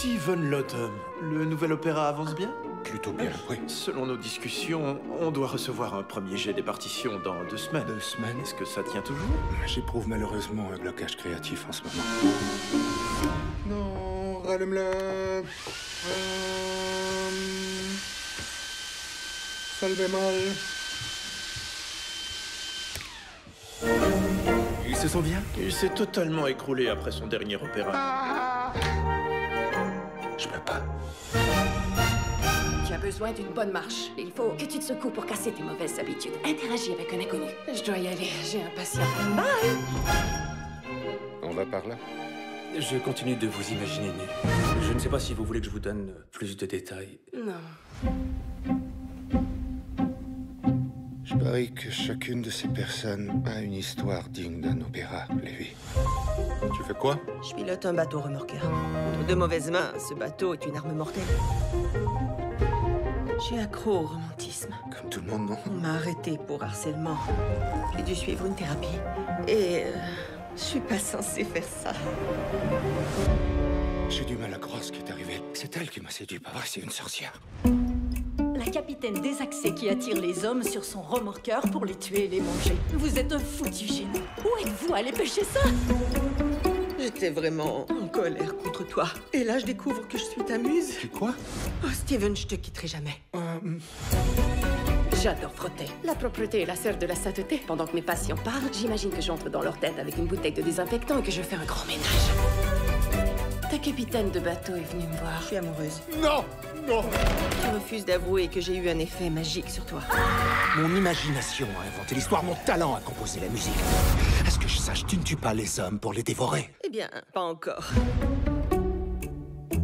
Steven Lottom, le nouvel opéra avance bien? Plutôt bien, oui. Selon nos discussions, on doit recevoir un premier jet des partitions dans deux semaines. Deux semaines? Est-ce que ça tient toujours? J'éprouve malheureusement un blocage créatif en ce moment. Non, rallume-la. Euh... Sol bémol. Il se sent bien? Il s'est totalement écroulé après son dernier opéra. Je peux pas. Tu as besoin d'une bonne marche. Il faut que tu te secoues pour casser tes mauvaises habitudes. Interagis avec un inconnu. Je dois y aller, j'ai un patient. Bye On va par là? Je continue de vous imaginer nu. Je ne sais pas si vous voulez que je vous donne plus de détails. Non. Je parie que chacune de ces personnes a une histoire digne d'un opéra, Lévi. Fais quoi Je pilote un bateau remorqueur. Entre deux mauvaises mains, ce bateau est une arme mortelle. Je suis accro au romantisme. Comme tout le monde, non On m'a arrêté pour harcèlement. J'ai dû suivre une thérapie. Et euh, je suis pas censée faire ça. J'ai du mal à croire ce qui est arrivé. C'est elle qui m'a séduit, pas vrai, c'est une sorcière. La capitaine désaxée qui attire les hommes sur son remorqueur pour les tuer et les manger. Vous êtes un foutu génie. Où êtes-vous allé pêcher ça? J'étais vraiment en colère contre toi. Et là, je découvre que je suis ta muse. Tu quoi Oh, Steven, je te quitterai jamais. Euh, J'adore frotter. La propreté est la sœur de la sainteté. Pendant que mes patients parlent, j'imagine que j'entre dans leur tête avec une bouteille de désinfectant et que je fais un grand ménage. Ta capitaine de bateau est venue me voir. Je suis amoureuse. Non Non Tu refuses d'avouer que j'ai eu un effet magique sur toi. Mon imagination a inventé l'histoire, mon talent a composé la musique. Que je sache, tu ne tues pas les hommes pour les dévorer. Eh bien, pas encore.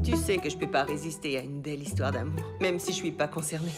Tu sais que je peux pas résister à une belle histoire d'amour, même si je suis pas concernée.